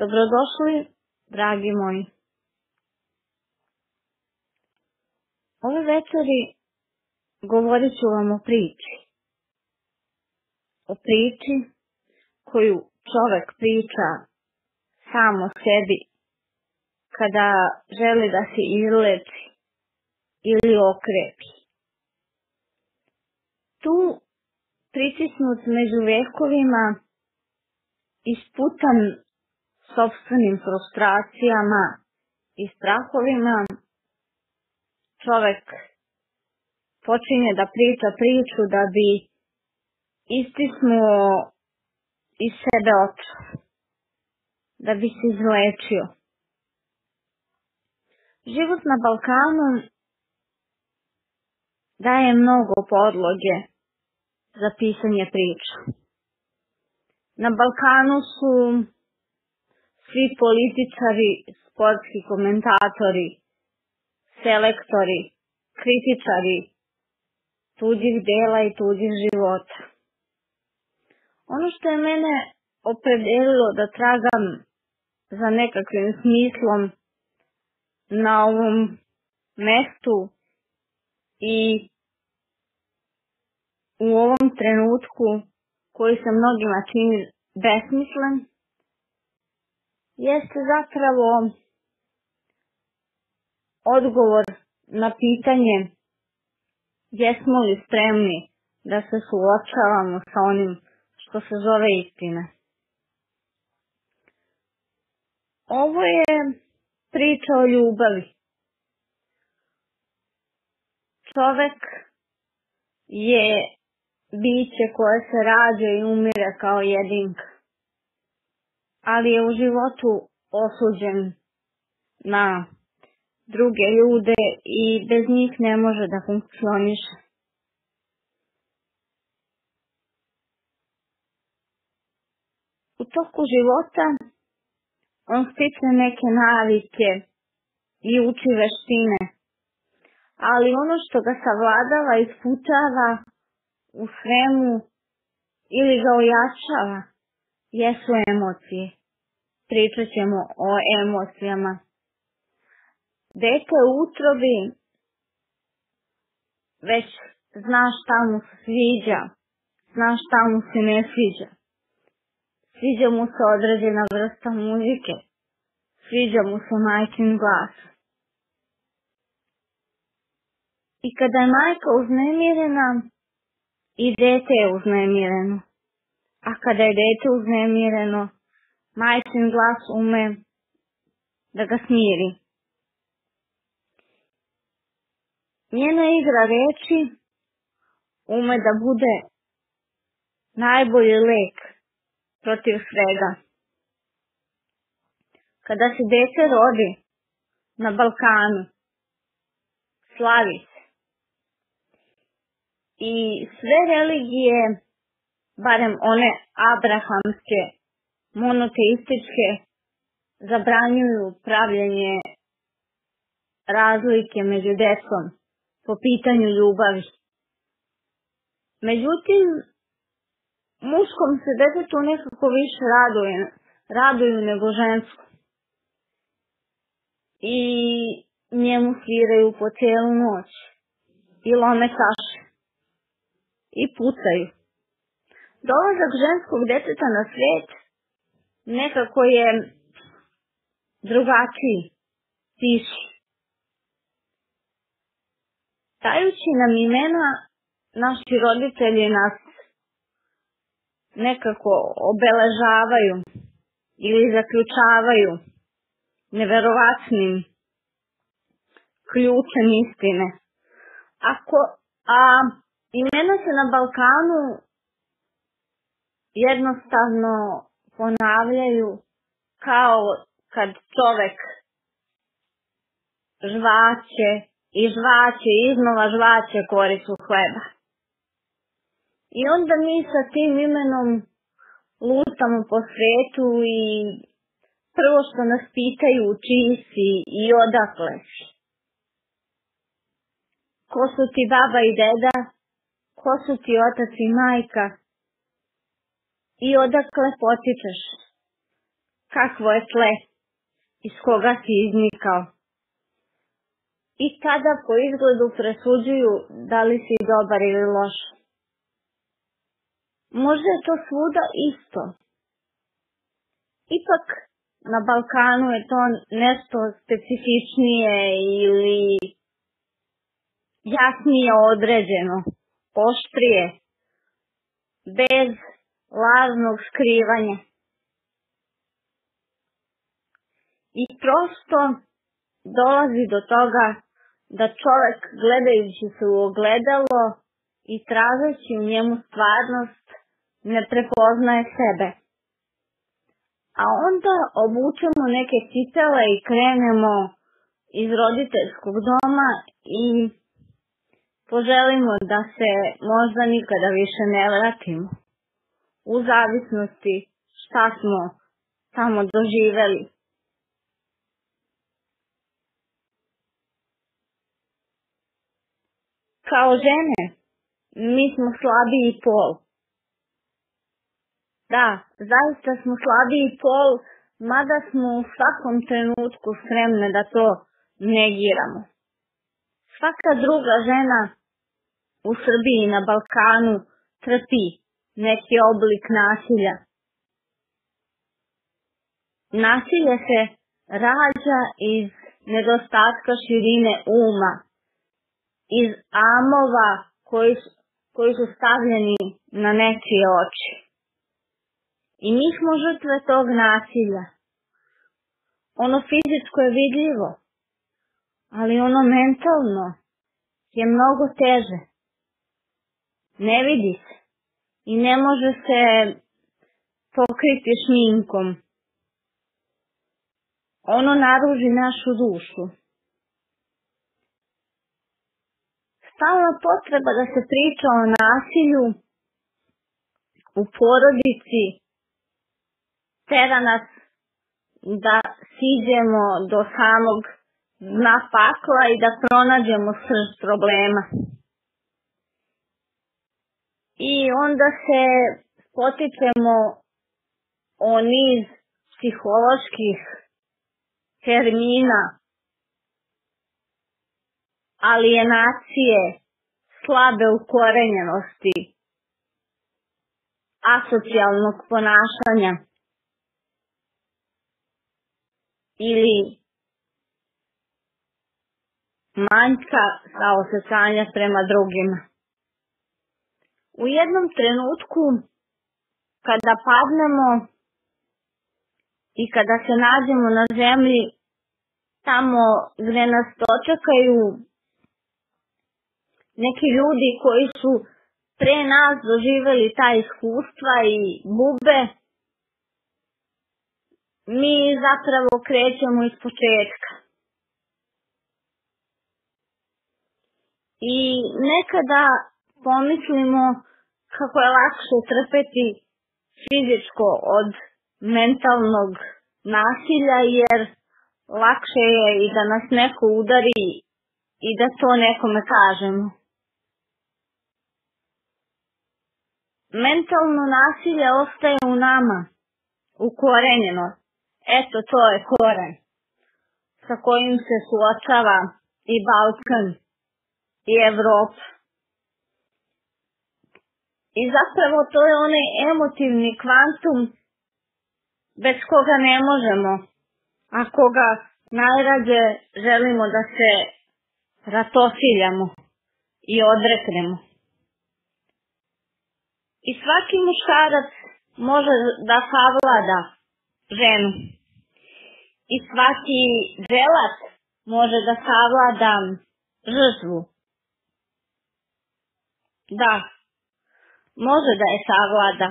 Dobrodošli, dragi moji. Ove večeri govorit ću vam o priči. O priči koju čovek priča sam o sebi kada želi da se izleči ili okrepi. Tu pritisnut među vekovima, isputan sobstvenim frustracijama i strahovima, čovek počinje da priča priču da bi istisnuo iz sebe oča, da bi se izlečio. Život na Balkanu daje mnogo podloge za pisanje priča. Na Balkanu su svi političari, sportski komentatori, selektori, kritičari tuđih dela i tuđih života. Ono što je mene opredelilo da tragam za nekakvim smislom na ovom mestu i u ovom trenutku koji se mnogima čini besmislen, jeste zapravo odgovor na pitanje jesmo li spremni da se suočavamo sa onim što se zove istina. Ovo je priča o ljubavi. Čovek je biće koje se rađa i umire kao jedinka, ali je u životu osuđen na druge ljude i bez njih ne može da funkcioniše. U toku života on stiče neke navike i uči veštine, ali ono što ga savladava i sputava u svemu ili ga ojačava jesu emocije. Pričat ćemo o emocijama. Dete u utrobi već zna šta mu se sviđa, zna šta mu se ne sviđa. Sviđa mu se određena vrsta muzike, sviđa mu se majčin glas. I kada je majka uznemirena, i dete je uznemireno. A kada je dete uznemireno, majčin glas ume da ga smiri. Njena igra reči ume da bude najbolji lek protiv svega. Kada se dete rodi na Balkanu, slavi se. I sve religije, barem one abrahamske, monoteističke, zabranjuju pravljenje razlike među decom po pitanju ljubavi. Međutim, muškom se detetu nekako više raduje, raduju nego ženskom. I njemu sviraju po cijelu noć. I lome kaše. I pucaju. Dolazak ženskog deteta na svet nekako je drugačiji, tiši. Dajući nam imena, naši roditelji nas nekako obeležavaju ili zaključavaju neverovatnim ključem istine. Ako, a imena se na Balkanu jednostavno ponavljaju kao kad čovek žvaće i žvaće, iznova žvaće koricu hleba. I onda mi sa tim imenom lutamo po svetu i prvo što nas pitaju čiji si i odakle si. Ko su ti baba i deda, ko su ti otac i majka i odakle potičeš. kakvo je tle, iz koga si iznikao. I tada po izgledu presuđuju da li si dobar ili loš. Možda je to svuda isto. Ipak na Balkanu je to nešto specifičnije ili jasnije određeno, oštrije, bez lažnog skrivanja. I prosto dolazi do toga da čovek gledajući se u ogledalo i tražeći u njemu stvarnost ne prepoznaje sebe. A onda obučemo neke cipele i krenemo iz roditeljskog doma i poželimo da se možda nikada više ne vratimo. U zavisnosti šta smo tamo doživeli. Kao žene, mi smo slabiji pol. Da, zaista smo slabiji pol, mada smo u svakom trenutku spremne da to negiramo. Svaka druga žena u Srbiji na Balkanu trpi neki oblik nasilja. Nasilje se rađa iz nedostatka širine uma, iz amova koji su, koji su stavljeni na nečije oči. I mi smo žrtve tog nasilja. Ono fizičko je vidljivo, ali ono mentalno je mnogo teže. Ne vidi se i ne može se pokriti šminkom. Ono naruži našu dušu. Stalna potreba da se priča o nasilju u porodici tera nas da siđemo do samog dna pakla i da pronađemo srž problema. I onda se potičemo o niz psiholoških termina, alienacije, slabe ukorenjenosti, asocijalnog ponašanja ili manjka sa osjećanja prema drugima. U jednom trenutku kada padnemo i kada se nađemo na zemlji tamo gde nas dočekaju neki ljudi koji su pre nas doživeli ta iskustva i bube, mi zapravo krećemo iz početka. I nekada pomislimo kako je lakše trpeti fizičko od mentalnog nasilja jer lakše je i da nas neko udari i da to nekome kažemo. Mentalno nasilje ostaje u nama, ukorenjeno. Eto, to je koren sa kojim se suočava i Balkan i Evropa. I zapravo to je onaj emotivni kvantum bez koga ne možemo, a koga najrađe želimo da se ratosiljamo i odreknemo. I svaki muškarac može da savlada ženu. I svaki dželat može da savlada žrtvu. Da, može da je savlada.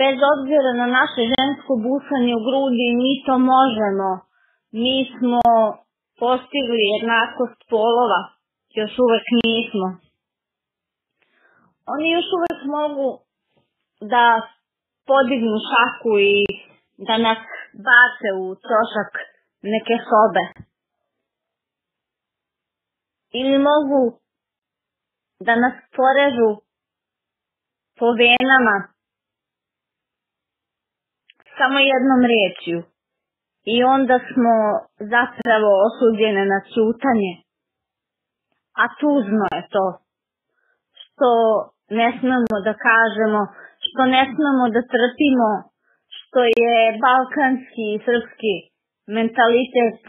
Bez obzira na naše žensko busanje u grudi, mi to možemo. Mi smo postigli jednakost polova. Još uvek nismo. Oni još uvek mogu da podignu šaku i da nas bace u trošak neke sobe. Ili mogu da nas porežu po venama. Samo jednom riječju, i onda smo zapravo osuđene na čutanje. A tužno je to. Što ne smemo da kažemo, što ne smemo da trpimo, što je balkanski i srpski mentalitet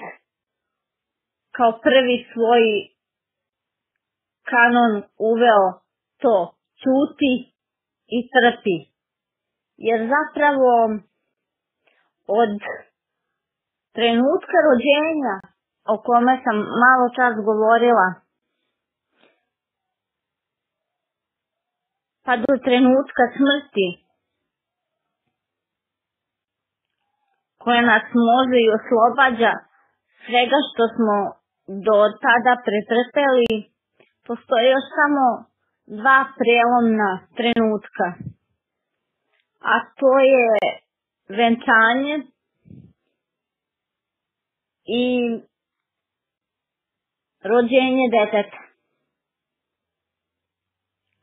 kao prvi svoj kanon uveo to, čuti i trpi. Jer zapravo od trenutka rođenja o kome sam malo čas govorila, pa do trenutka smrti, koja nas može i oslobađa svega što smo do tada pretrpeli, postoji još samo dva prelomna trenutka. A to je venčanje i rođenje deteta.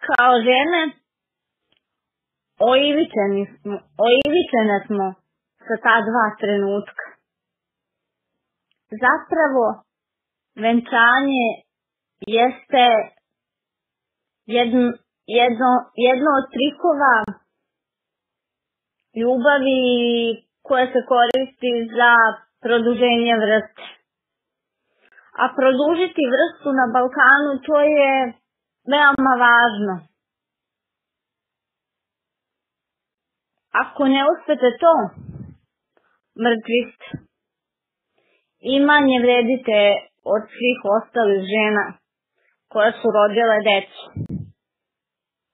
Kao žene oivičene smo, oivičene smo sa ta dva trenutka. Zapravo, venčanje jeste jedno, jedno, jedno od trikova ljubavi koje se koristi za produženje vrste. A produžiti vrstu na Balkanu to je veoma važno. Ako ne uspete to, mrtvi ste. I manje vredite od svih ostalih žena koje su rodile decu.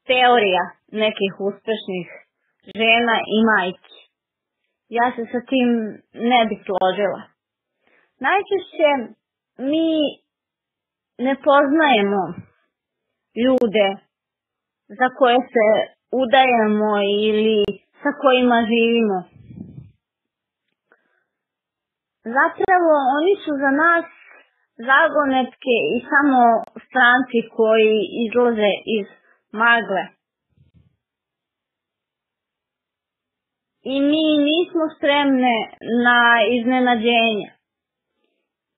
Teorija nekih uspešnih žena i majki. Ja se sa tim ne bih složila. Najčešće mi ne poznajemo ljude za koje se udajemo ili sa kojima živimo. Zapravo oni su za nas zagonetke i samo stranci koji izlaze iz magle. I mi nismo spremne na iznenađenja.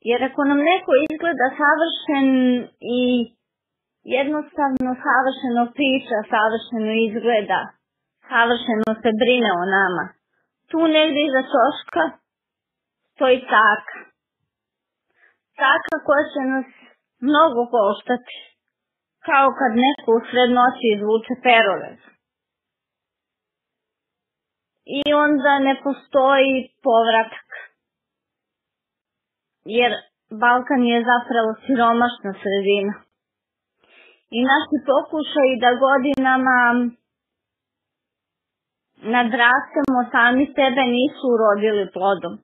Jer ako nam neko izgleda savršen i jednostavno savršeno priča, savršeno izgleda, savršeno se brine o nama, tu negdje iza čoška stoji caka. Caka koja će nas mnogo koštati, kao kad neko u sred noći izvuče perolez. I onda ne postoji povratak. Jer Balkan je zapravo siromašna sredina. I naši pokušaj da godinama nadrastemo sami sebe nisu urodili plodom.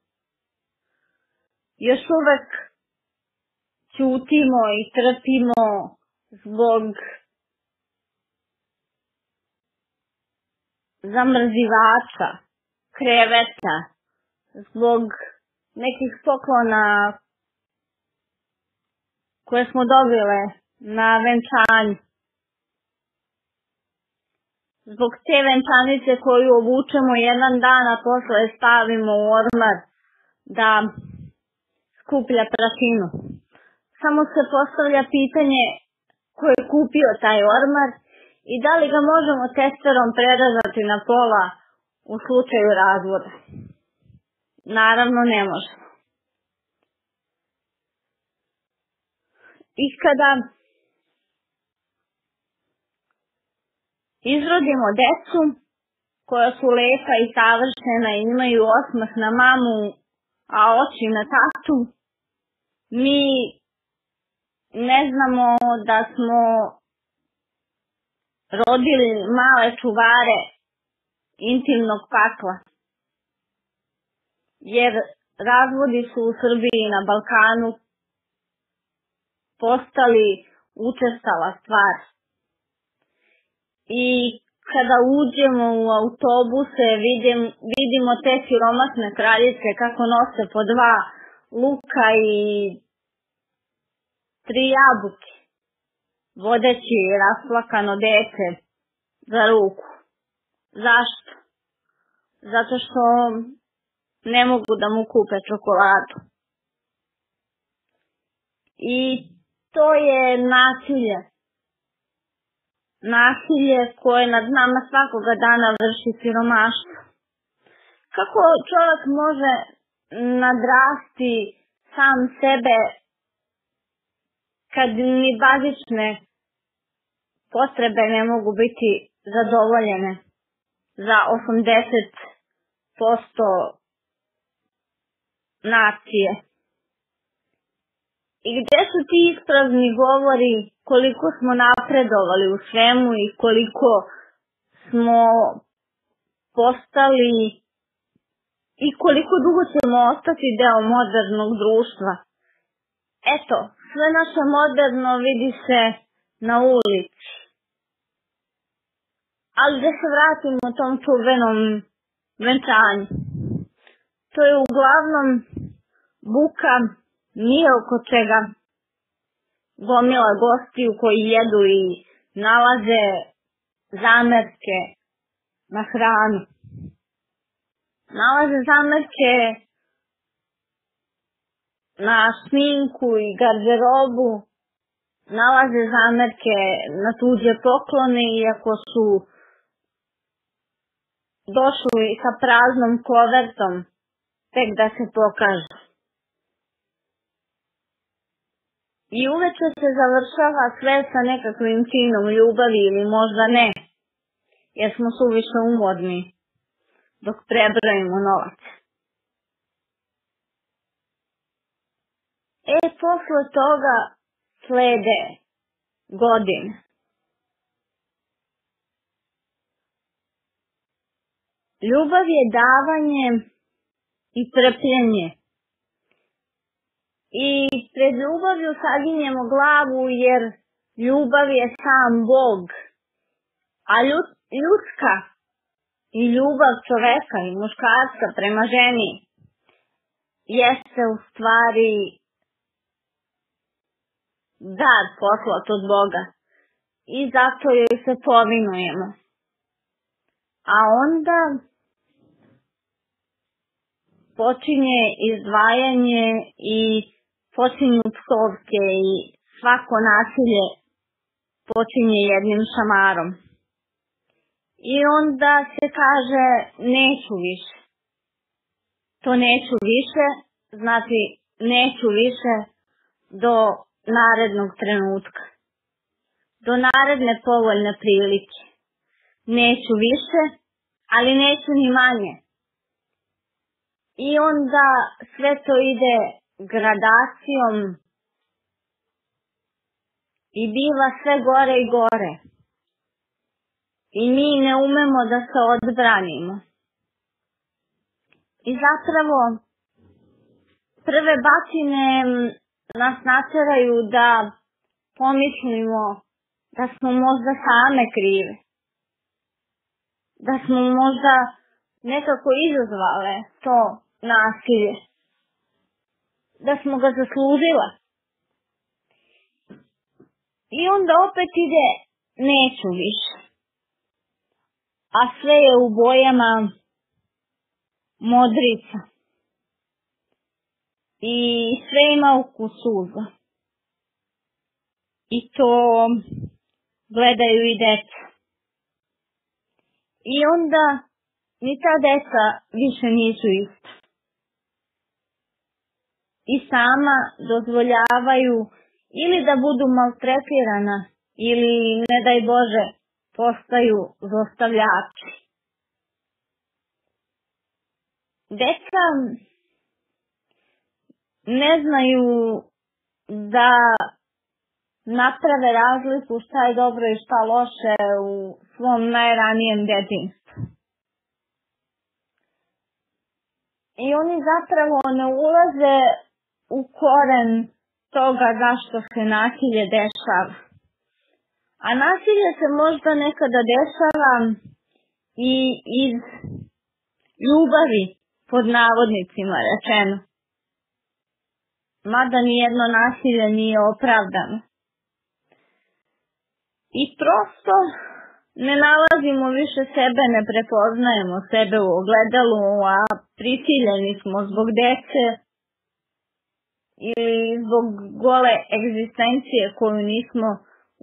Još uvek ćutimo i trpimo zbog zamrzivača, kreveta, zbog nekih poklona koje smo dobile na venčanju. Zbog te venčanice koju obučemo jedan dan, a posle stavimo u ormar da skuplja prašinu. Samo se postavlja pitanje ko je kupio taj ormar i da li ga možemo testerom prerezati na pola u slučaju razvoda. Naravno ne možemo. I kada izrodimo decu koja su lepa i savršena i imaju osmah na mamu, a oči na tatu, mi ne znamo da smo rodili male čuvare intimnog pakla. Jer razvodi su u Srbiji i na Balkanu postali učestala stvar. I kada uđemo u autobuse vidim, vidimo te siromasne kraljice kako nose po dva luka i tri jabuke, vodeći rasplakano dete za ruku. Zašto? Zato što ne mogu da mu kupe čokoladu. I to je nasilje. Nasilje koje nad nama svakoga dana vrši siromaštvo. Kako čovjek može nadrasti sam sebe kad ni bazične potrebe ne mogu biti zadovoljene za 80% nacije. I gdje su ti isprazni govori koliko smo napredovali u svemu i koliko smo postali i koliko dugo ćemo ostati deo modernog društva. Eto, sve naše moderno vidi se na ulici. Ali da se vratimo tom čuvenom venčanju. To je uglavnom buka, nije oko čega gomila gostiju koji jedu i nalaze zamerke na hranu. Nalaze zamerke na šminku i garderobu, nalaze zamerke na tuđe poklone iako su došli sa praznom kovertom tek da se pokažu. I uveče se završava sve sa nekakvim činom ljubavi ili možda ne, jer smo suviše umodni dok prebrojimo novac. E, posle toga slede godine. Ljubav je davanje i trpljenje. I pred ljubavlju saginjemo glavu jer ljubav je sam Bog. A ljudska i ljubav čoveka i muškarca prema ženi jeste u stvari dar poslat od Boga. I zato joj se povinujemo. A onda počinje izdvajanje i počinju psovke i svako nasilje počinje jednim šamarom. I onda se kaže neću više. To neću više, znači neću više do narednog trenutka. Do naredne povoljne prilike. Neću više, ali neću ni manje. I onda sve to ide gradacijom i biva sve gore i gore. I mi ne umemo da se odbranimo. I zapravo prve batine nas nateraju da pomislimo da smo možda same krive. Da smo možda nekako izazvale to nasilje. Da smo ga zaslužila. I onda opet ide neću više. A sve je u bojama modrica. I sve ima ukus suza. I to gledaju i deca. I onda ni ta deca više nisu ista. I sama dozvoljavaju ili da budu maltretirana ili, ne daj Bože, postaju zostavljači. Deca ne znaju da naprave razliku šta je dobro i šta loše u svom najranijem detinstvu. I oni zapravo ne ulaze u koren toga zašto se nasilje dešava. A nasilje se možda nekada dešava i iz ljubavi, pod navodnicima rečeno. Mada nijedno nasilje nije opravdano. I prosto ne nalazimo više sebe, ne prepoznajemo sebe u ogledalu, a prisiljeni smo zbog dece ili zbog gole egzistencije koju nismo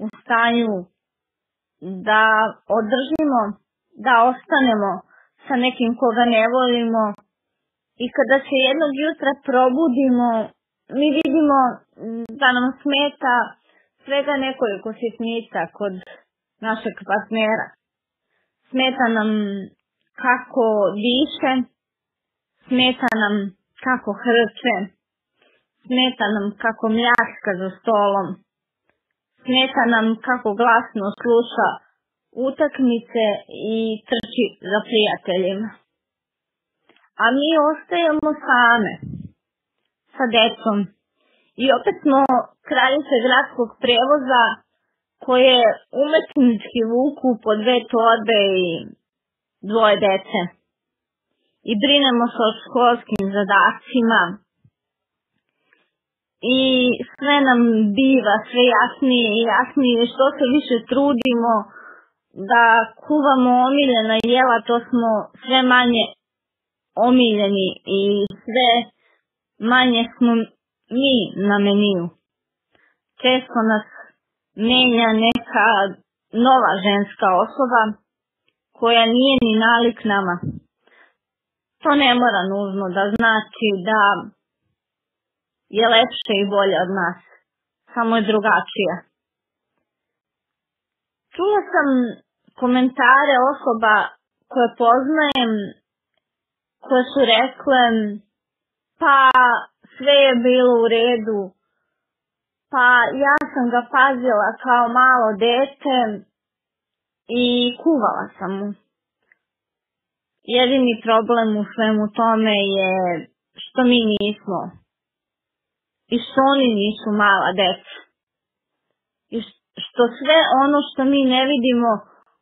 u stanju da održimo, da ostanemo sa nekim koga ne volimo i kada se jednog jutra probudimo, mi vidimo da nam smeta svega nekoliko sitnica kod našeg partnera. Smeta nam kako diše, smeta nam kako hrče, smeta nam kako mljačka za stolom, smeta nam kako glasno sluša utakmice i trči za prijateljima. A mi ostajemo same, sa decom. I opet smo kraljice gradskog prevoza koje umetnički vuku po dve torbe i dvoje dece. I brinemo se o školskim zadacima. I sve nam biva sve jasnije i jasnije što se više trudimo da kuvamo omiljena jela, to smo sve manje omiljeni i sve manje smo mi na meniju. Često nas menja neka nova ženska osoba koja nije ni nalik nama. To ne mora nužno da znači da je lepša i bolja od nas. Samo je drugačija. Čula sam komentare osoba koje poznajem koje su rekle pa sve je bilo u redu, pa ja sam ga pazila kao malo dete i kuvala sam mu. Jedini problem u svemu tome je što mi nismo i što oni nisu mala deca. I što sve ono što mi ne vidimo,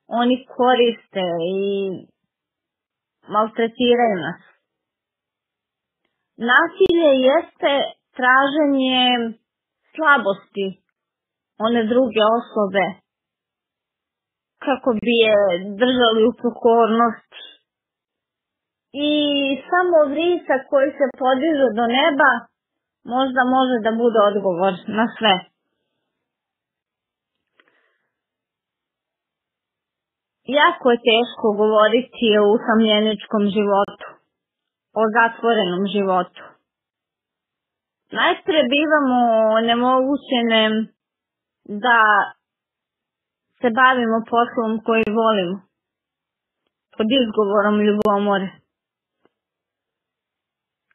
oni koriste i maltretiraju nas. Nasilje jeste traženje slabosti one druge osobe kako bi je držali u pokornost. I samo vrisa koji se podižu do neba možda može da bude odgovor na sve. Jako je teško govoriti o usamljeničkom životu, o zatvorenom životu. Najpre bivamo nemogućene da se bavimo poslom koji volimo, pod izgovorom ljubomore.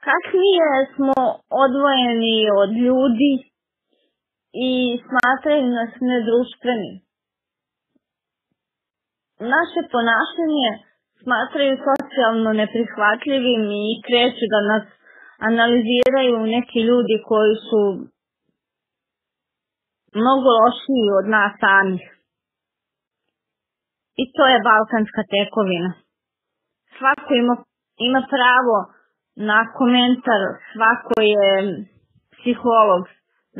Kasnije smo odvojeni od ljudi i smatraju nas nedruštvenim naše ponašanje smatraju socijalno neprihvatljivim i kreću da nas analiziraju neki ljudi koji su mnogo lošiji od nas samih. I to je balkanska tekovina. Svako ima, ima pravo na komentar, svako je psiholog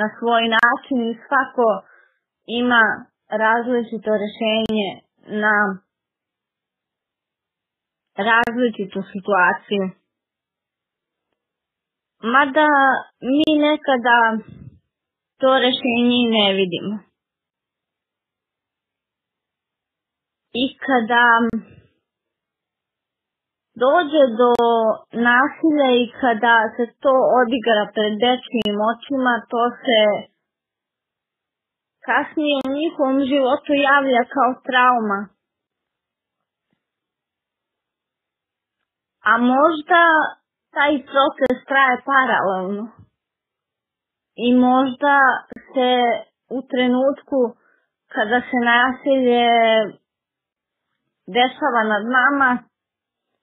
na svoj način i svako ima različito rešenje na različitu situaciju. Mada mi nekada to rešenje ne vidimo. I kada dođe do nasilja i kada se to odigra pred dečijim očima, to se kasnije u njihovom životu javlja kao trauma. A možda taj proces traje paralelno. I možda se u trenutku kada se nasilje dešava nad nama,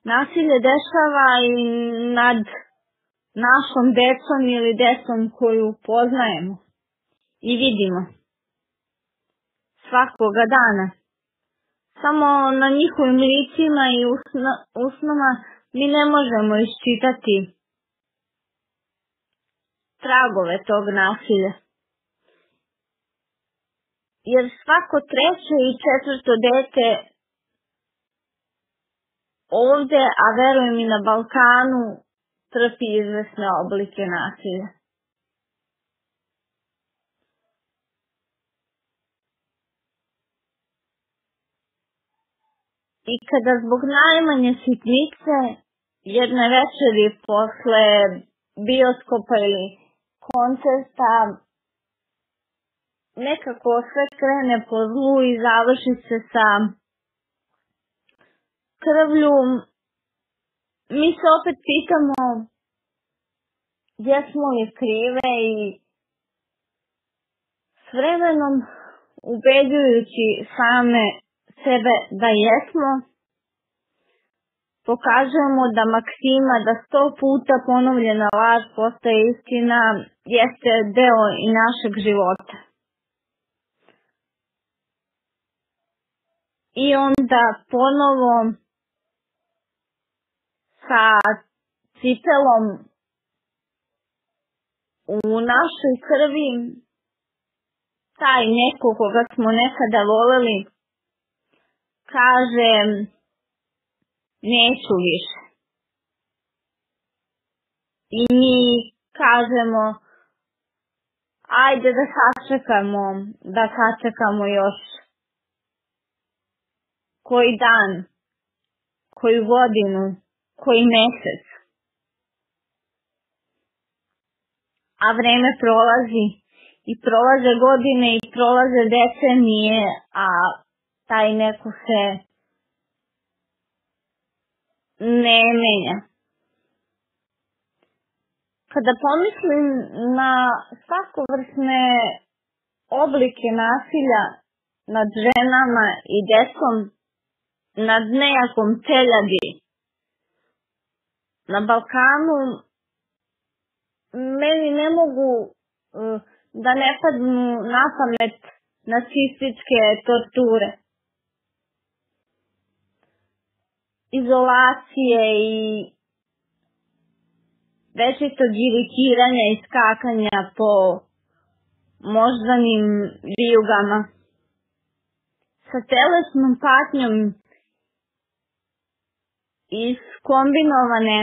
nasilje dešava i nad našom decom ili decom koju poznajemo i vidimo svakoga dana. Samo na njihovim licima i usna, usnama mi ne možemo iščitati tragove tog nasilja. jer svako treće i četvrto dete ovde, a verujem i na Balkanu, trpi izvesne oblike nasilja. I kada zbog najmanje sitnice jedne večeri posle bioskopa ili koncerta nekako sve krene po zlu i završi se sa krvlju, mi se opet pitamo jesmo li krive i s vremenom ubeđujući same sebe da jesmo, pokažemo da maksima da sto puta ponovljena laž postaje istina jeste deo i našeg života. I onda ponovo sa cipelom u našoj krvi taj neko koga smo nekada voleli kaže neću više. I mi kažemo ajde da sačekamo, da sačekamo još koji dan, koju godinu, koji mesec. A vreme prolazi i prolaze godine i prolaze decenije, a taj neko se ne menja. Kada pomislim na svakovrsne oblike nasilja nad ženama i decom, nad nejakom teljadi, na Balkanu, meni ne mogu uh, da ne padnu na pamet nacističke torture. Izolacije i večitog iritiranja i skakanja po moždanim vijugama. Sa telesnom patnjom iskombinovane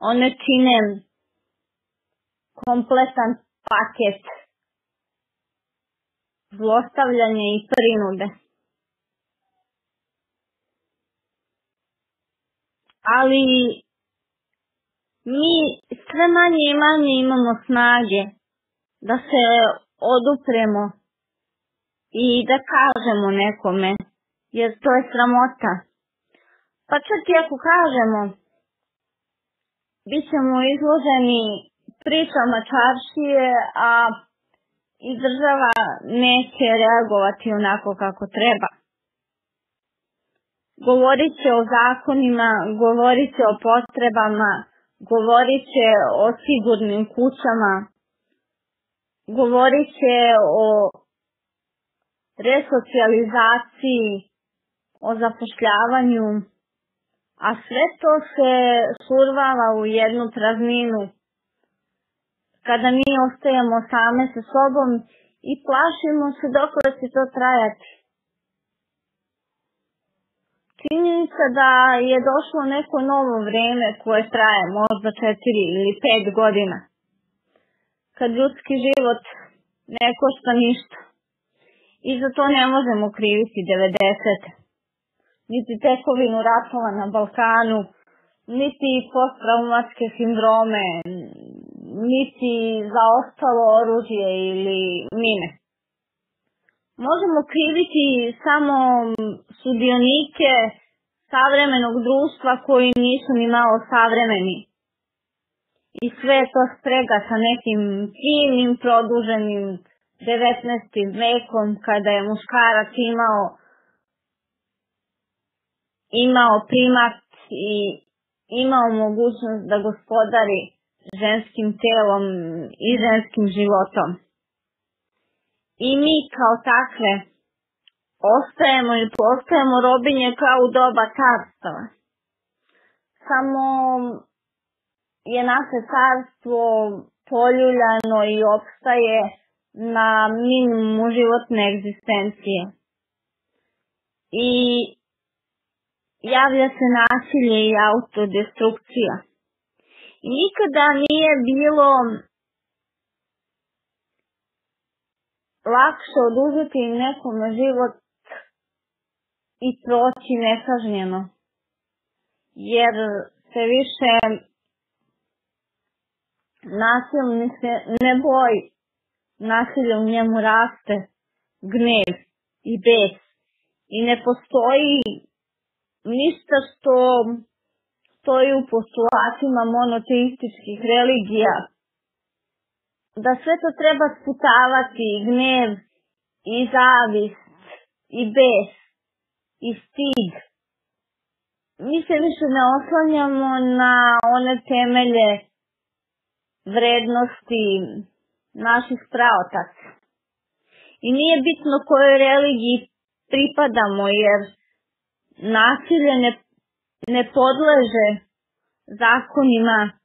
one čine kompletan paket zlostavljanja i prinude. Ali mi sve manje i manje imamo snage da se odupremo i da kažemo nekome, jer to je sramota. Pa čak i ako kažemo, bit ćemo izloženi pričama čaršije, a i država neće reagovati onako kako treba. Govorit će o zakonima, govorit će o potrebama, govorit će o sigurnim kućama, govorit će o resocijalizaciji, o zapošljavanju, a sve to se survala u jednu prazninu kada mi ostajemo same sa sobom i plašimo se dok će to trajati. Činjenica da je došlo neko novo vreme koje traje možda četiri ili pet godina. Kad ljudski život ne košta ništa. I za to ne možemo kriviti 90 niti tekovinu ratova na Balkanu, niti posttraumatske sindrome, niti zaostalo oružje ili mine. Možemo kriviti samo sudionike savremenog društva koji nisu ni malo savremeni. I sve to sprega sa nekim finim produženim 19. vekom kada je muškarac imao imao primat i imao mogućnost da gospodari ženskim telom i ženskim životom. I mi kao takve ostajemo i postajemo robinje kao u doba carstava. Samo je naše carstvo poljuljano i opstaje na minimumu životne egzistencije. I javlja se nasilje i autodestrukcija. I nikada nije bilo lakše oduzeti nekome život i proći nekažnjeno. Jer se više nasilnik se ne boji. Nasilje u njemu raste, gnev i bes. I ne postoji ništa što stoji u postulatima monoteističkih religija. Da sve to treba sputavati, gnev i zavist i bes i stid. Mi se više ne oslanjamo na one temelje vrednosti naših praotaca. I nije bitno kojoj religiji pripadamo, jer nasilje ne, ne podleže zakonima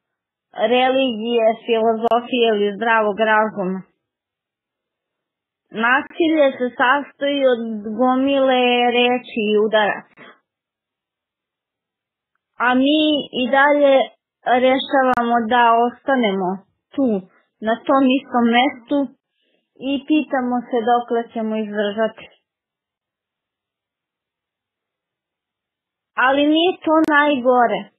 religije, filozofije ili zdravog razuma. Nasilje se sastoji od gomile reči i udaraca. A mi i dalje rešavamo da ostanemo tu, na tom istom mestu i pitamo se dokle ćemo izdržati. Ali nije to najgore.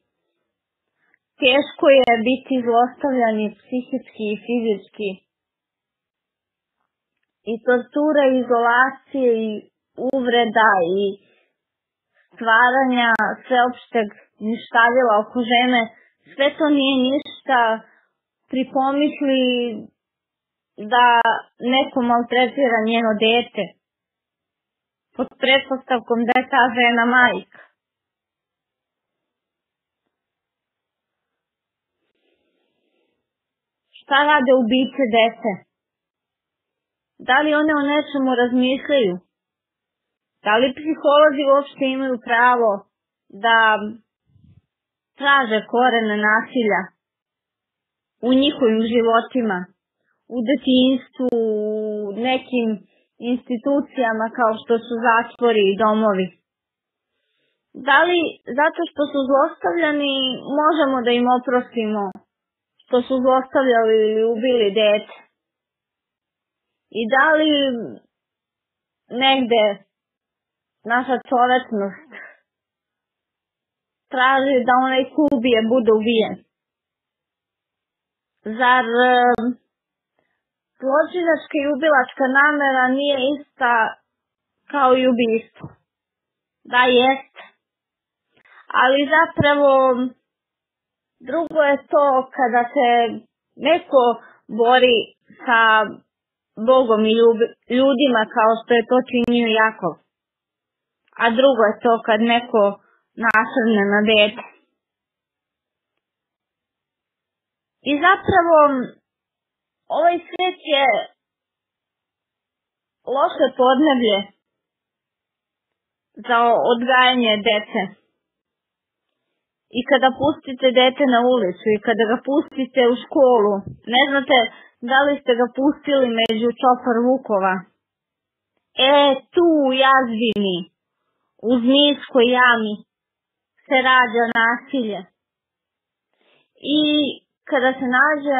Teško je biti zlostavljani psihički i fizički. I tortura, izolacije i uvreda i stvaranja sveopšteg ništavila oko žene, sve to nije ništa pripomisli da neko maltretira njeno dete pod pretpostavkom da je ta žena majka. Šta rade ubice dece? Da li one o nečemu razmišljaju? Da li psiholozi uopšte imaju pravo da traže korene nasilja u njihovim životima, u detinstvu, u nekim institucijama kao što su zatvori i domovi. Da li zato što su zlostavljani možemo da im oprostimo što su zlostavljali ili ubili dete? I da li negde naša čovečnost traži da onaj ko ubije bude ubijen? Zar zločinačka i ubilačka namera nije ista kao i ubistvo? Da, jest. Ali zapravo drugo je to kada se neko bori sa Bogom i ljudima kao što je to činio Jakov. A drugo je to kad neko nasrne na dete. I zapravo ovaj svet je loše podneblje za odgajanje dece. I kada pustite dete na ulicu i kada ga pustite u školu, ne znate da li ste ga pustili među čopar vukova. E, tu u jazbini, u zmijskoj jami, se rađa nasilje. I kada se nađe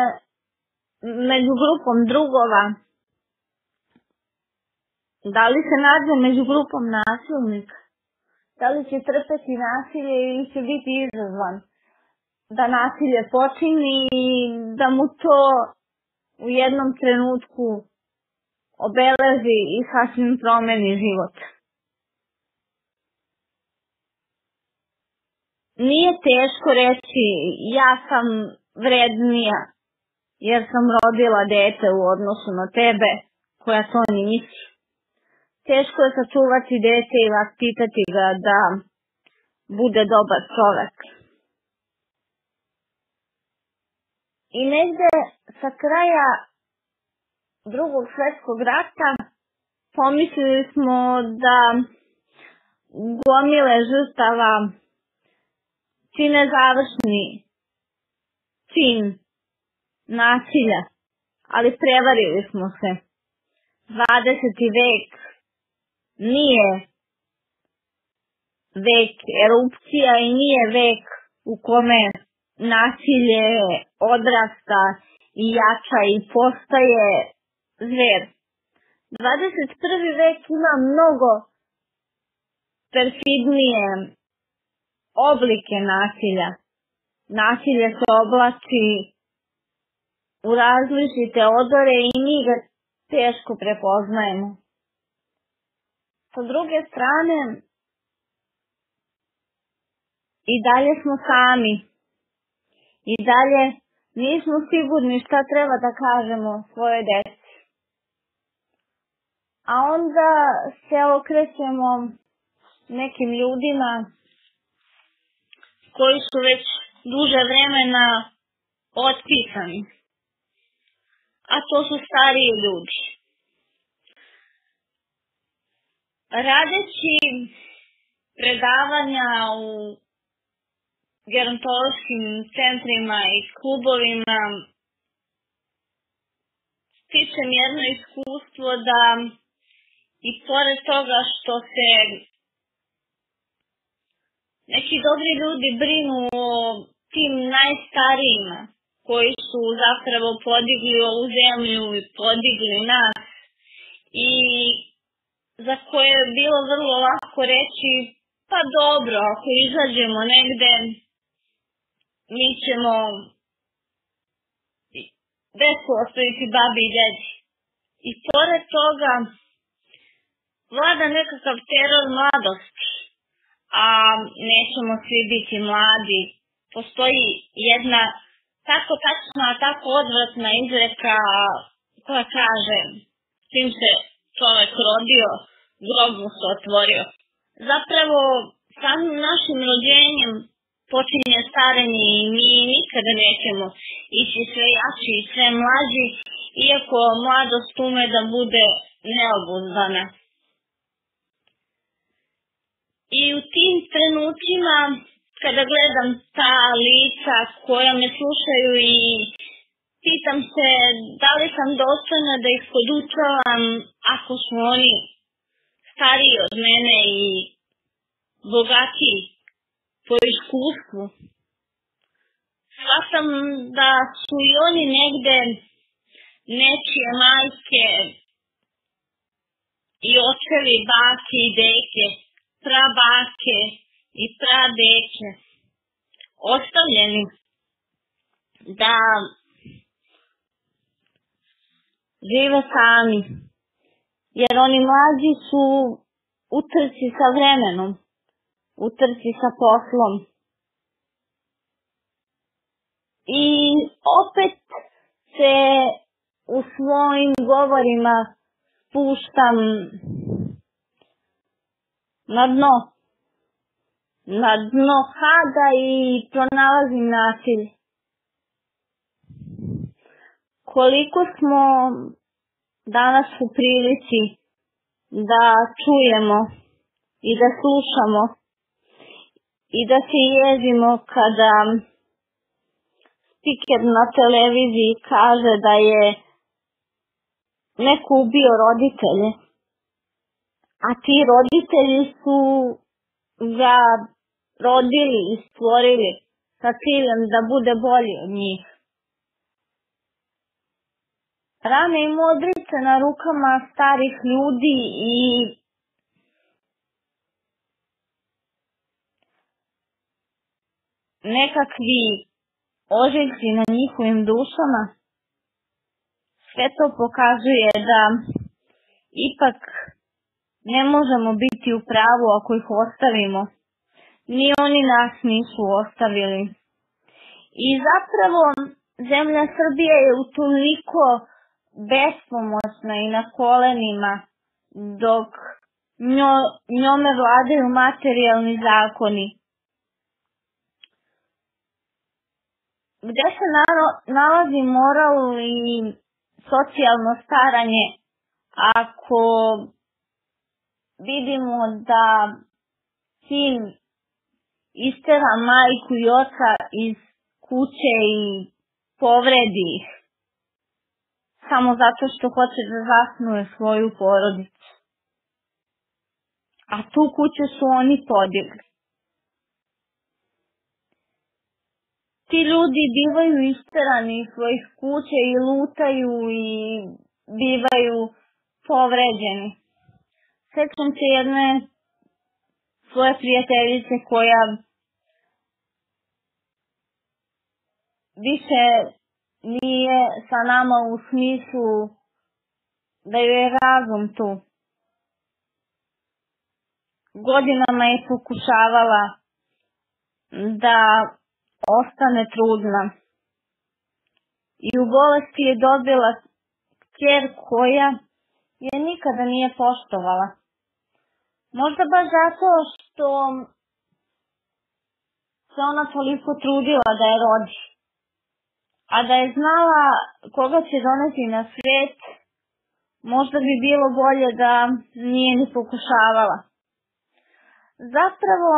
među grupom drugova, da li se nađe među grupom nasilnika? Da li će trpeti nasilje ili će biti izazvan? Da nasilje počini i da mu to u jednom trenutku obeleži i sasvim promeni život. Nije teško reći ja sam vrednija jer sam rodila dete u odnosu na tebe koja to nisi. Teško je sačuvati dete i vaspitati ga da bude dobar čovek. I negde sa kraja drugog svetskog rata pomislili smo da gomile žrtava čine završni čin nasilja, ali prevarili smo se. 20. vek nije vek erupcija i nije vek u kome nasilje odrasta i jača i postaje zver. 21. vek ima mnogo perfidnije oblike nasilja. Nasilje se oblači u različite odore i mi ga teško prepoznajemo. Sa druge strane, i dalje smo sami. I dalje nismo sigurni šta treba da kažemo svoje deci. A onda se okrećemo nekim ljudima koji su već duže vremena otpisani. A to su stariji ljudi. Radeći predavanja u gerontološkim centrima i klubovima stičem jedno iskustvo da i pored toga što se neki dobri ljudi brinu o tim najstarijima koji su zapravo podigli ovu zemlju i podigli nas i za koje je bilo vrlo lako reći pa dobro, ako izađemo negde mi ćemo decu ostaviti babi i dedi. I pored toga vlada nekakav teror mladosti, a nećemo svi biti mladi. Postoji jedna tako tačna, tako odvratna izreka koja kaže čim se čovek rodio, grob mu se otvorio. Zapravo, samim našim rođenjem počinje starenje i mi nikada nećemo ići sve jači i sve mlađi, iako mladost ume da bude neobuzdana. I u tim trenucima, kada gledam ta lica koja me slušaju i pitam se da li sam dostojna da ih podučavam ako su oni stariji od mene i bogatiji po iskustvu. Shvatam da su i oni negde nečije majke i očevi, bake i deke, prabake i pradeke, ostavljeni da žive sami, jer oni mlađi su u trci sa vremenom u trci sa poslom. I opet se u svojim govorima spuštam na dno. Na dno hada i pronalazim nasilje. Koliko smo danas u prilici da čujemo i da slušamo i da se jezimo kada spiker na televiziji kaže da je neko ubio roditelje, a ti roditelji su ga rodili i stvorili sa ciljem da bude bolji od njih. Rane i modrice na rukama starih ljudi i nekakvi ožiljci na njihovim dušama, sve to pokazuje da ipak ne možemo biti u pravu ako ih ostavimo. Ni oni nas nisu ostavili. I zapravo zemlja Srbije je u toliko bespomoćna i na kolenima dok njo, njome vladaju materijalni zakoni gde se nalazi moral i socijalno staranje ako vidimo da sin istera majku i oca iz kuće i povredi ih. Samo zato što hoće da zasnuje svoju porodicu. A tu kuću su oni podigli. Ti ljudi bivaju isterani iz svojih kuća i lutaju i bivaju povređeni. Sećam se jedne svoje prijateljice koja više nije sa nama u smislu da joj je razum tu. Godinama je pokušavala da ostane trudna. I u bolesti je dobila kjer koja je nikada nije poštovala. Možda baš zato što se ona toliko trudila da je rodi. A da je znala koga će doneti na svet, možda bi bilo bolje da nije ni pokušavala. Zapravo,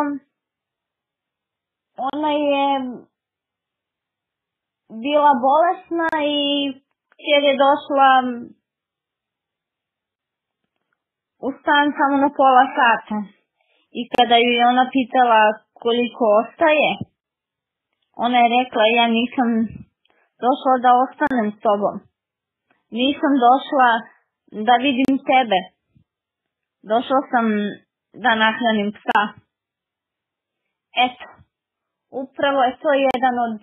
ona je bila bolesna i kjer je došla u stan samo na pola sata. I kada ju je ona pitala koliko ostaje, ona je rekla ja nisam došla da ostanem s tobom. Nisam došla da vidim tebe. Došla sam da nahranim psa. Eto, upravo je to jedan od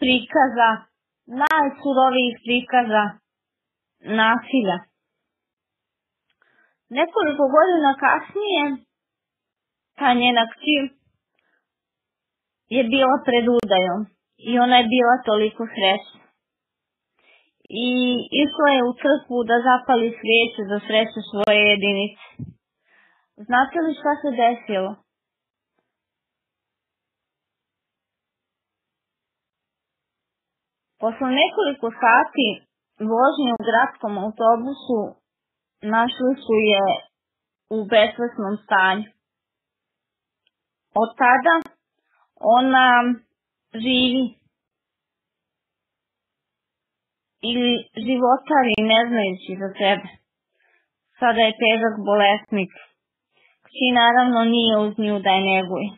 prikaza, najsurovijih prikaza nasilja. Nekoliko godina kasnije, ta njena kći je bila pred udajom i ona je bila toliko srećna. I išla je u crkvu da zapali svijeću za sreću svoje jedinice. Znate li šta se desilo? Posle nekoliko sati vožnje u gradskom autobusu našli su je u besvesnom stanju. Od tada ona živi ili životari ne znajući za sebe. Sada je težak bolesnik. Kći naravno nije uz nju da je neguje.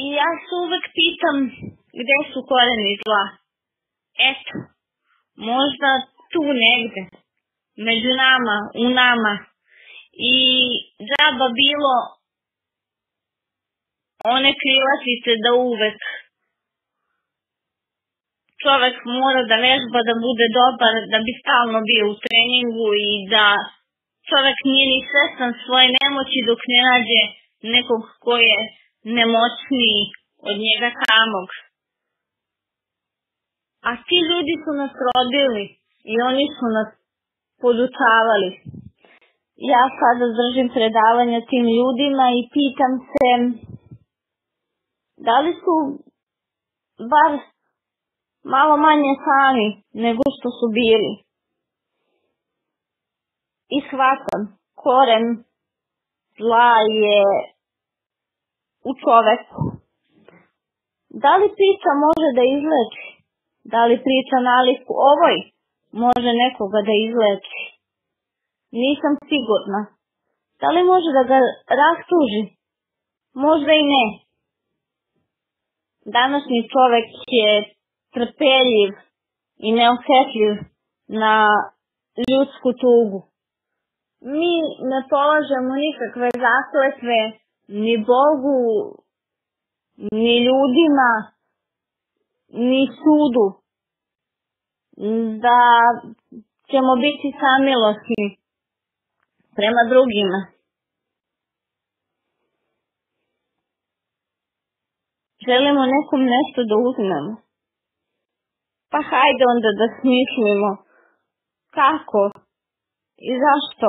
I ja se uvek pitam gde su koreni zla. Eto, možda tu negde, među nama, u nama. I džaba bilo one krilatice da uvek čovek mora da vežba da bude dobar, da bi stalno bio u treningu i da čovek nije ni svestan svoje nemoći dok ne nađe nekog ko je nemoćniji od njega samog. A ti ljudi su nas rodili i oni su nas podučavali. Ja sada držim predavanja tim ljudima i pitam se da li su bar malo manje sami nego što su bili. I shvatam, koren zla je u čoveku. Da li priča može da izleči? Da li priča nalik ovoj može nekoga da izleči? Nisam sigurna. Da li može da ga rastuži? Možda i ne. Današnji čovek je trpeljiv i neosetljiv na ljudsku tugu. Mi ne polažemo nikakve zakletve ni Bogu, ni ljudima, ni sudu, da ćemo biti samilosni prema drugima. Želimo nekom nešto da uzmemo. Pa hajde onda da smislimo kako i zašto.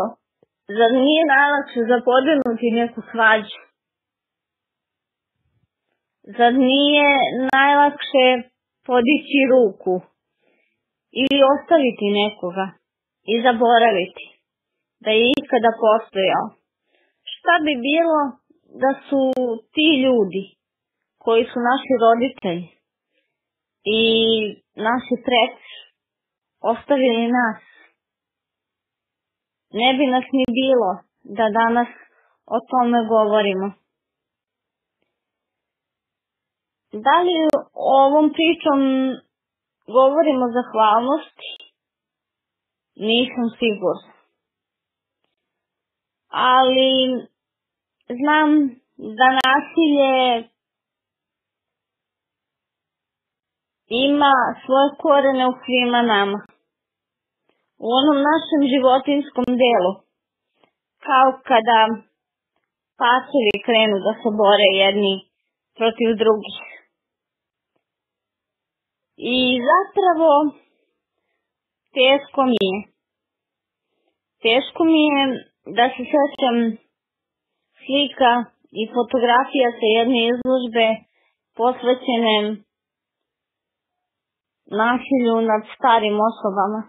Zar nije najlakše zapodrenuti neku svađu? Zar nije najlakše podići ruku ili ostaviti nekoga i zaboraviti da je ikada postojao? Šta bi bilo da su ti ljudi koji su naši roditelji i naši preci ostavili nas. Ne bi nas ni bilo da danas o tome govorimo. Da li ovom pričom govorimo zahvalnosti? Nisam sigurna. Ali znam da nasilje ima svoje korene u svima nama. U onom našem životinskom delu. Kao kada pasovi krenu da se bore jedni protiv drugih. I zapravo teško mi je. Teško mi je da se sećam slika i fotografija sa jedne izložbe posvećene nasilju nad starim osobama.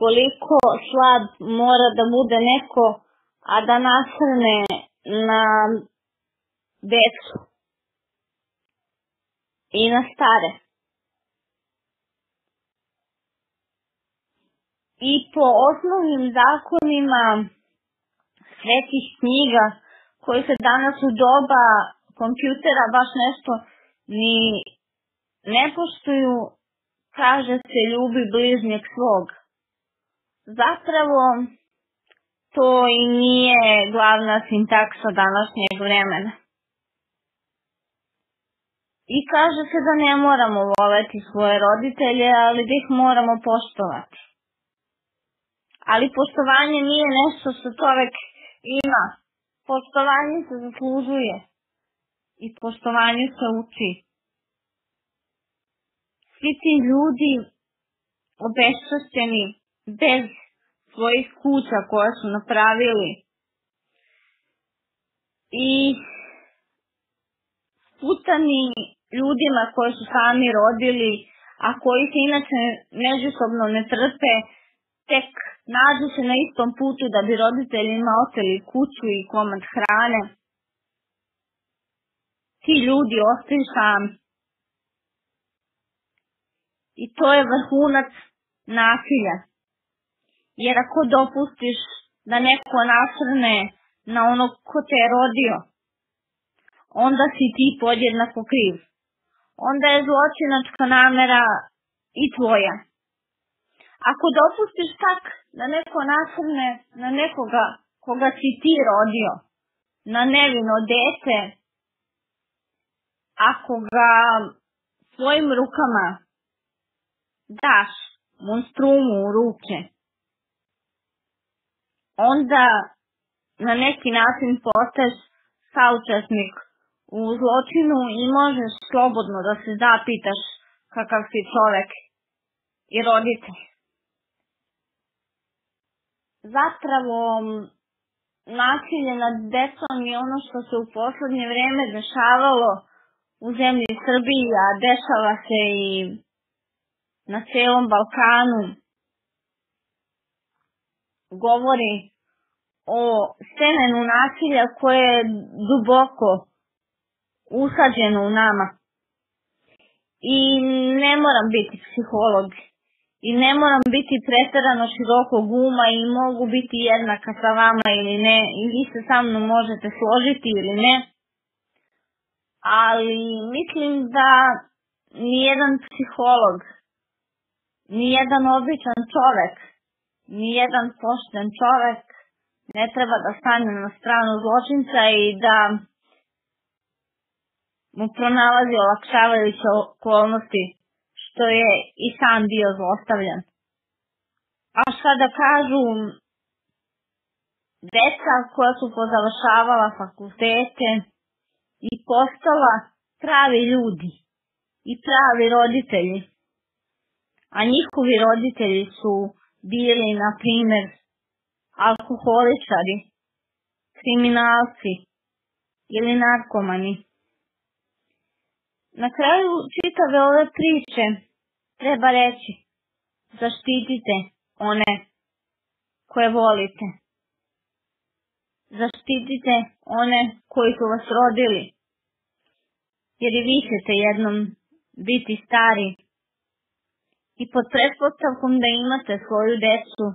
Koliko slab mora da bude neko, a da nasrne na decu i na stare. I po osnovnim zakonima svetih knjiga koji se danas u doba kompjutera baš nešto ni ne poštuju, kaže se ljubi bližnjeg svog. Zapravo, to i nije glavna sintaksa današnjeg vremena. I kaže se da ne moramo voleti svoje roditelje, ali da ih moramo poštovati. Ali poštovanje nije nešto što čovek ima. Poštovanje se zaslužuje i poštovanju se uči. Svi ti ljudi obešćašćeni bez svojih kuća koje su napravili i putani ljudima koje su sami rodili, a koji se inače međusobno ne trpe, tek nađu se na istom putu da bi roditeljima oteli kuću i komad hrane ti ljudi ostaju sami. I to je vrhunac nasilja. Jer ako dopustiš da neko nasrne na onog ko te je rodio, onda si ti podjednako kriv. Onda je zločinačka namera i tvoja. Ako dopustiš tak da neko nasrne na nekoga koga si ti rodio, na nevino dete, ako ga svojim rukama daš monstrumu u ruke, onda na neki način postaješ saučesnik u zločinu i možeš slobodno da se zapitaš kakav si čovek i roditelj. Zapravo, nasilje nad decom je ono što se u poslednje vreme dešavalo u zemlji Srbiji, a dešava se i na celom Balkanu, govori o semenu nasilja koje je duboko usađeno u nama. I ne moram biti psiholog i ne moram biti pretarano širokog uma i mogu biti jednaka sa vama ili ne. I vi se sa mnom možete složiti ili ne. Ali mislim da nijedan psiholog, nijedan običan čovek, nijedan pošten čovek ne treba da stane na stranu zločinca i da mu pronalazi olakšavajuće okolnosti, što je i sam bio zlostavljan. A šta da kažu deca koja su pozavršavala fakultete, i postala pravi ljudi i pravi roditelji. A njihovi roditelji su bili, na primer, alkoholičari, kriminalci ili narkomani. Na kraju čitave ove priče treba reći zaštitite one koje volite. zaštitite one koji su vas rodili. Jer i vi ćete jednom biti stari. I pod pretpostavkom da imate svoju decu,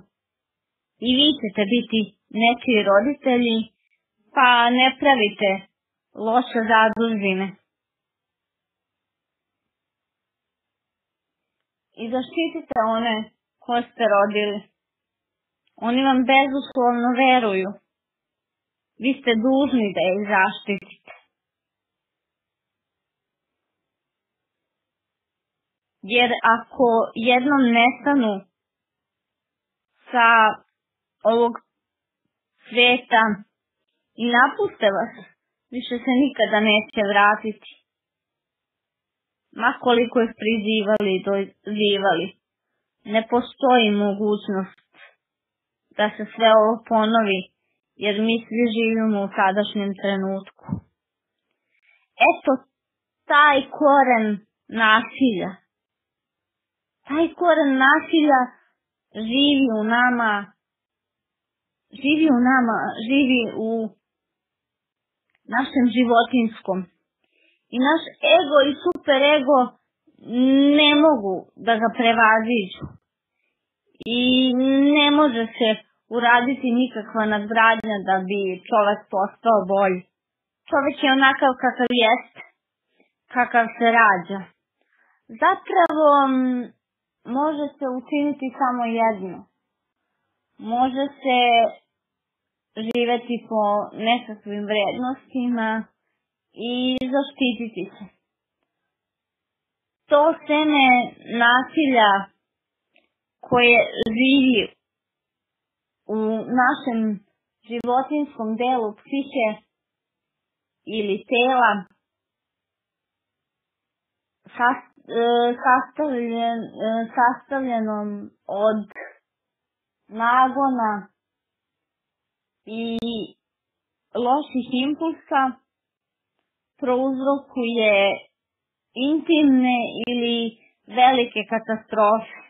i vi ćete biti nečiji roditelji, pa ne pravite loše zadužine. I zaštitite one koje ste rodili. Oni vam bezuslovno veruju. Vi ste dužni da ih zaštitite. Jer ako jednom nestanu sa ovog sveta i napuste vas, više se nikada neće vratiti. Ma koliko ih prizivali i dozivali, ne postoji mogućnost da se sve ovo ponovi, jer mi svi živimo u sadašnjem trenutku. Eto, taj koren nasilja, taj koren nasilja živi u nama, živi u nama, živi u našem životinskom. I naš ego i superego ne mogu da ga prevaziđu. I ne može se uraditi nikakva nadgradnja da bi čovek postao bolji. Čovek je onakav kakav jeste, kakav se rađa. Zapravo može se učiniti samo jedno. Može se živeti po nekakvim vrednostima i zaštititi se. To seme nasilja koje živi u našem životinskom delu psihe ili tela e, sastavljen, e, sastavljenom od nagona i loših impulsa prouzrokuje intimne ili velike katastrofe.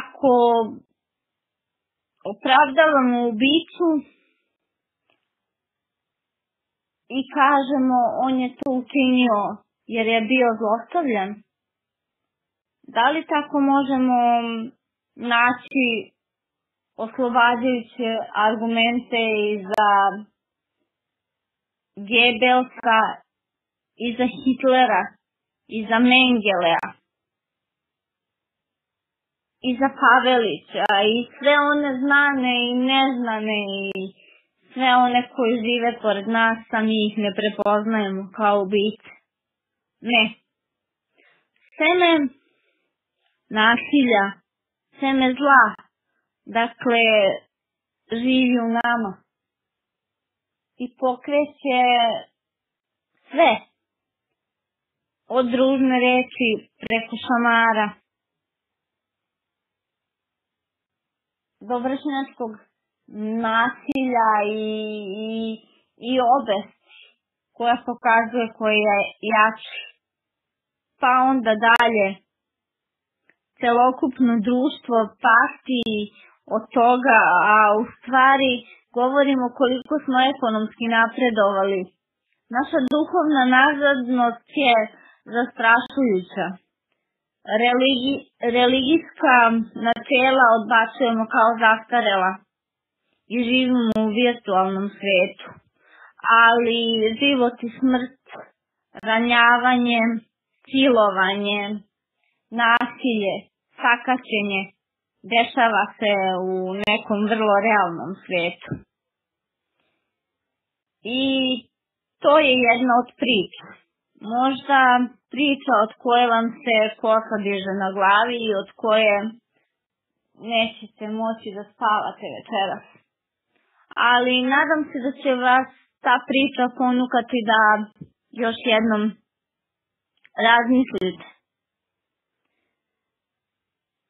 ako opravdavamo ubicu i kažemo on je to učinio jer je bio zlostavljan, da li tako možemo naći oslobađajuće argumente i za Gebelsa i za Hitlera i za Mengelea? i za Pavelića i sve one znane i neznane i sve one koji žive pored nas, a mi ih ne prepoznajemo kao ubice. Ne. Seme nasilja, seme zla, dakle, živi u nama. I pokreće sve, od ružne reči preko šamara, do vršnjačkog nasilja i, i, i obesti koja pokazuje koji je jači. Pa onda dalje. Celokupno društvo pasti od toga, a u stvari govorimo koliko smo ekonomski napredovali. Naša duhovna nazadnost je zastrašujuća religi, religijska načela odbacujemo kao zastarela i živimo u virtualnom svetu. Ali život i smrt, ranjavanje, silovanje, nasilje, sakaćenje dešava se u nekom vrlo realnom svetu. I to je jedna od priča. Možda priča od koje vam se kosa diže na glavi i od koje nećete moći da spavate večeras. Ali nadam se da će vas ta priča ponukati da još jednom razmislite.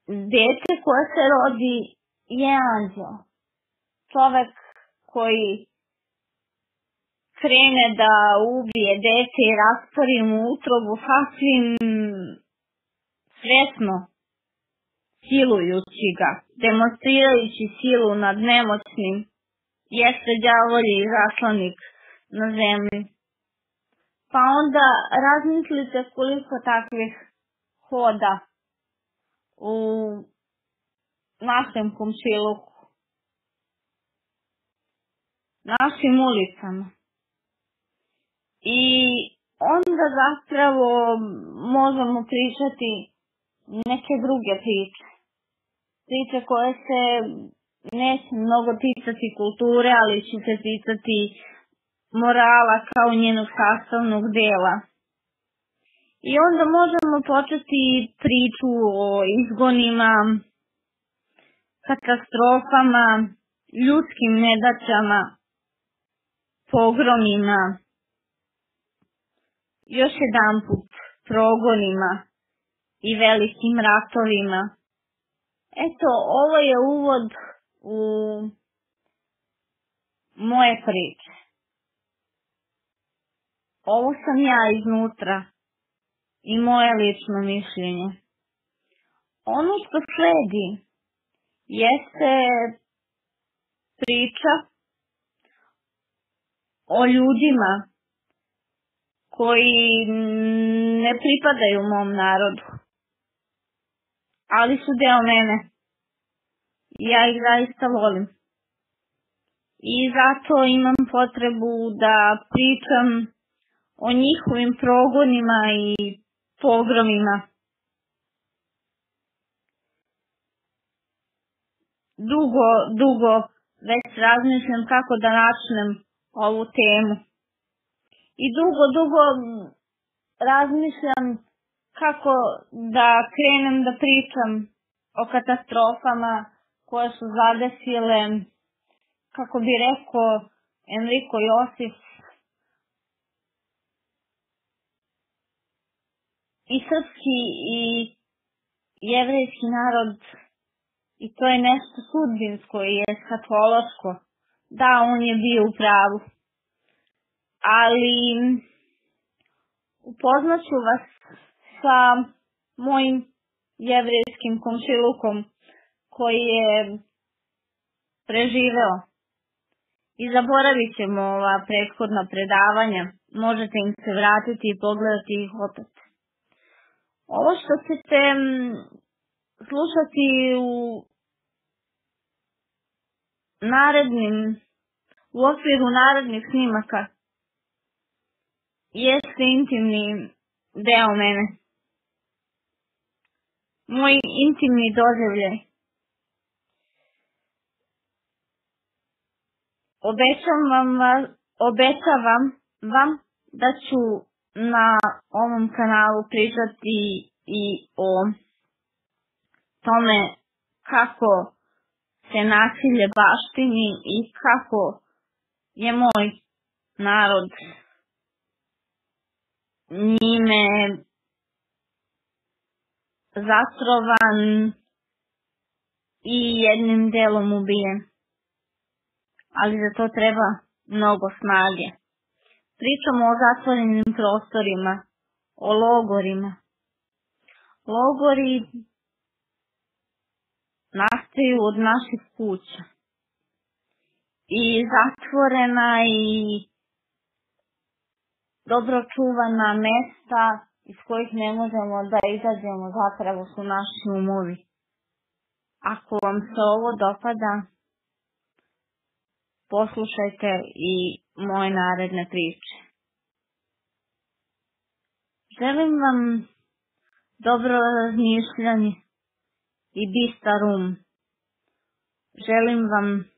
Dete koje se rodi je anđel. Čovek koji krene da ubije dete i raspori mu utrobu sasvim svesno, silujući ga, demonstrirajući silu nad nemoćnim, jeste đavolji zaslanik na zemlji. Pa onda razmislite koliko takvih hoda u našem komšiluku, našim ulicama. I onda zapravo možemo pričati neke druge priče. Priče koje se neće mnogo ticati kulture, ali će se ticati morala kao njenog sastavnog dela. I onda možemo početi priču o izgonima, katastrofama, ljudskim nedaćama, pogromima, još jedan put progonima i velikim ratovima. Eto, ovo je uvod u moje priče. Ovo sam ja iznutra i moje lično mišljenje. Ono što sledi jeste priča o ljudima koji ne pripadaju mom narodu, ali su deo mene. Ja ih zaista volim. I zato imam potrebu da pričam o njihovim progonima i pogromima. Dugo, dugo već razmišljam kako da načnem ovu temu. I dugo, dugo razmišljam kako da krenem da pričam o katastrofama koje su zadesile, kako bi rekao Enrico Josif, i srpski i jevrejski narod i to je nešto sudbinsko i eskatološko. Da, on je bio u pravu. Ali upoznaću vas sa mojim jevrejskim komšilukom koji je preživeo. I zaboravit ćemo ova prethodna predavanja. Možete im se vratiti i pogledati ih opet. Ovo što ćete slušati u narednim, u okviru narednih snimaka, jeste intimni deo mene. Moj intimni doživljaj. Obećavam vam, obećavam vam da ću na ovom kanalu pričati i o tome kako se nasilje baštini i kako je moj narod njime zatrovan i jednim delom ubijen ali za to treba mnogo snage. Pričamo o zatvorenim prostorima, o logorima. Logori nastaju od naših kuća. I zatvorena i dobro čuvana mesta iz kojih ne možemo da izađemo zapravo su naši umovi. Ako vam se ovo dopada, poslušajte i moje naredne priče. Želim vam dobro razmišljanje i bistar um. Želim vam